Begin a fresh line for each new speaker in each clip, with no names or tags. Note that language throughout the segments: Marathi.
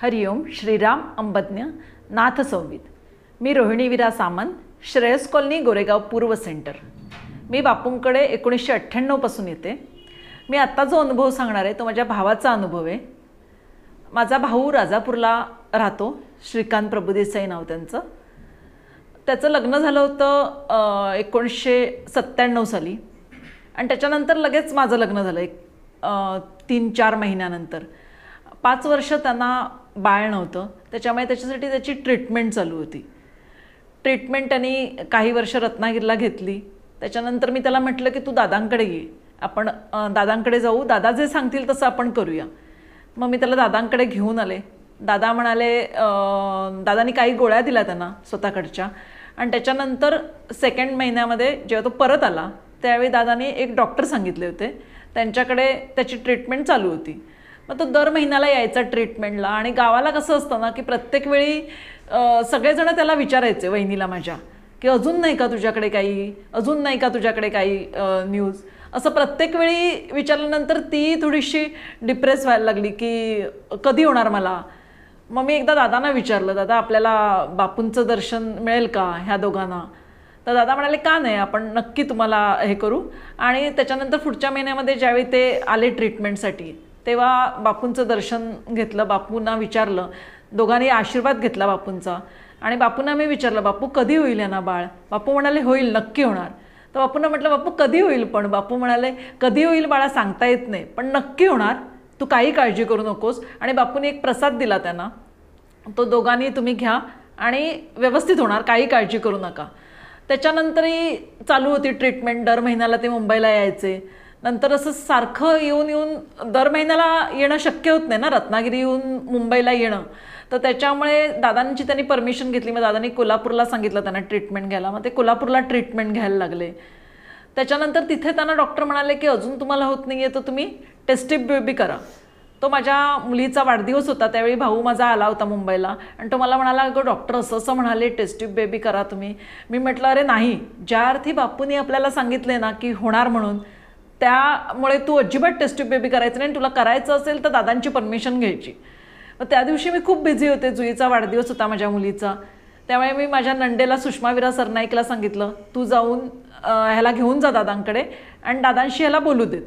हरिओम श्रीराम अंबज्ञ नाथसंवित. मी रोहिणी विरा सामंत श्रेयस कॉलनी गोरेगाव पूर्व सेंटर. मी बापूंकडे एकोणीसशे अठ्ठ्याण्णवपासून येते. मी आत्ता जो अनुभव सांगणार आहे तो माझ्या भावाचा अनुभव आहे. माझा भाऊ राजापूरला राहतो श्रीकांत प्रभुदेसाई नाव त्यांचं. त्याचं लग्न झालं होतं एकोणीसशे सत्त्याण्णव साली. आणि त्याच्यानंतर लगेच माझं लग्न झालं एक तीन चार महिन्यानंतर. पाच वर्ष त्यांना बाळ नव्हतं. त्याच्यामुळे त्याच्यासाठी त्याची ट्रीटमेंट चालू होती. ट्रीटमेंट त्यांनी काही वर्ष रत्नागिरीला घेतली. त्याच्यानंतर मी त्याला म्हटलं की तू दादांकडे ये. आपण दादांकडे जाऊ. दादा जे सांगतील तसं आपण करूया. मग मी त्याला दादांकडे घेऊन आले. दादा म्हणाले दादानी काही गोळ्या दिल्या त्यांना स्वतःकडच्या. आणि त्याच्यानंतर सेकंड महिन्यामध्ये जेव्हा तो परत आला त्यावेळी दादाने एक डॉक्टर सांगितले होते. त्यांच्याकडे त्याची ट्रीटमेंट चालू होती. मग तो दर महिन्याला यायचा ट्रीटमेंटला आणि गावाला कसं असतं ना की प्रत्येक वेळी सगळेजण त्याला विचारायचे वहिनीला माझ्या की अजून नाही का तुझ्याकडे काही अजून नाही का तुझ्याकडे काही न्यूज असं प्रत्येक वेळी विचारल्यानंतर ती थोडीशी डिप्रेस व्हायला लागली की कधी होणार मला? मग मी एकदा दादांना विचारलं दादा आपल्याला बापूंचं दर्शन मिळेल का ह्या दोघांना? तर दादा म्हणाले का नाही आपण नक्की तुम्हाला हे करू. आणि त्याच्यानंतर पुढच्या महिन्यामध्ये ज्यावेळी ते आले ट्रीटमेंटसाठी तेव्हा बापूंचं दर्शन घेतलं बापूंना विचारलं. दोघांनी आशीर्वाद घेतला बापूंचा. आणि बापूंना मी विचारलं बापू कधी होईल यांना बाळ? बापू म्हणाले होईल नक्की होणार. तर बापूंना म्हटलं बापू कधी होईल पण? बापू म्हणाले कधी होईल बाळा सांगता येत नाही पण नक्की होणार. तू काही काळजी करू नकोस. आणि बापूंनी एक प्रसाद दिला त्यांना. तो दोघांनी तुम्ही घ्या आणि व्यवस्थित होणार काही काळजी करू नका. त्याच्यानंतरही चालू होती ट्रीटमेंट. दर महिन्याला ते मुंबईला यायचे. नंतर असं सारखं येऊन येऊन दर महिन्याला येणं शक्य होत नाही ना रत्नागिरी येऊन मुंबईला येणं. तर त्याच्यामुळे दादांची त्यांनी परमिशन घेतली. मग दादांनी कोल्हापूरला सांगितलं त्यांना ट्रीटमेंट घ्यायला. मग ते कोल्हापूरला ट्रीटमेंट घ्यायला लागले. त्याच्यानंतर तिथे त्यांना डॉक्टर म्हणाले की अजून तुम्हाला होत नाही आहे तर तुम्ही टेस्टिप बेबी करा. तो माझ्या मुलीचा वाढदिवस होता त्यावेळी भाऊ माझा आला होता मुंबईला. आणि तो मला म्हणाला अगं डॉक्टर असं असं म्हणाले टेस्टिप बेबी करा तुम्ही. मी म्हटलं अरे नाही. ज्या अर्थी बापूंनी आपल्याला सांगितले ना की होणार म्हणून त्यामुळे तू अजिबात टेस्ट बेबी करायचं नाही आणि तुला करायचं असेल तर दादांची परमिशन घ्यायची. मग त्या दिवशी मी खूप बिझी होते जुईचा वाढदिवस होता माझ्या मुलीचा. त्यामुळे मी माझ्या नंडेला सुषमावीरा सरनाईकला सांगितलं तू जाऊन ह्याला घेऊन जा दादांकडे आणि दादांशी ह्याला बोलू देत.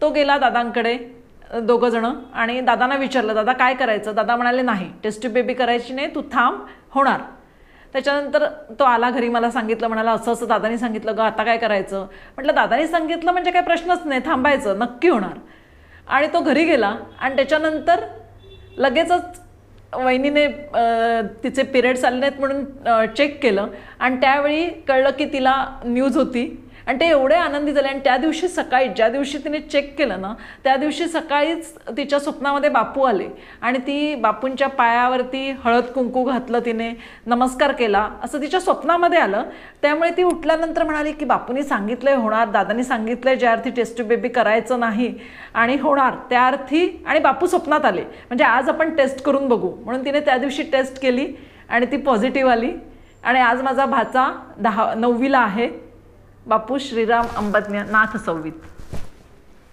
तो गेला दादांकडे दोघंजणं दोघं जणं आणि दादांना विचारलं दादा काय करायचं? दादा म्हणाले नाही टेस्ट बेबी करायची नाही तू थांब होणार. त्याच्यानंतर तो आला घरी मला सांगितलं म्हणाला असं असं दादानी सांगितलं ग आता काय करायचं? म्हटलं दादानी सांगितलं म्हणजे काही प्रश्नच नाही थांबायचं नक्की होणार. आणि तो घरी गेला आणि त्याच्यानंतर लगेचच वहिनीने तिचे पिरियड्स आले नाहीत म्हणून चेक केलं. आणि त्यावेळी कळलं की तिला न्यूज होती. आणि ते एवढे आनंदी झाले. आणि त्या दिवशी सकाळी ज्या दिवशी तिने चेक केलं ना त्या दिवशी सकाळीच तिच्या स्वप्नामध्ये बापू आले. आणि ती बापूंच्या पायावरती हळद कुंकू घातलं तिने नमस्कार केला असं तिच्या स्वप्नामध्ये आलं. त्यामुळे ती उठल्यानंतर म्हणाली की बापूंनी सांगितलंय होणार. दादानी सांगितलंय ज्या अर्थी टेस्ट बेबी करायचं नाही. आणि होणार. त्या अर्थी आणि बापू स्वप्नात आले. म्हणजे आज आपण टेस्ट करून बघू. म्हणून तिने त्या दिवशी टेस्ट केली आणि ती पॉझिटिव्ह आली. आणि आज माझा भाचा दहा नववीला आहे. बापू श्रीराम अंबज्ञ नाथ संवित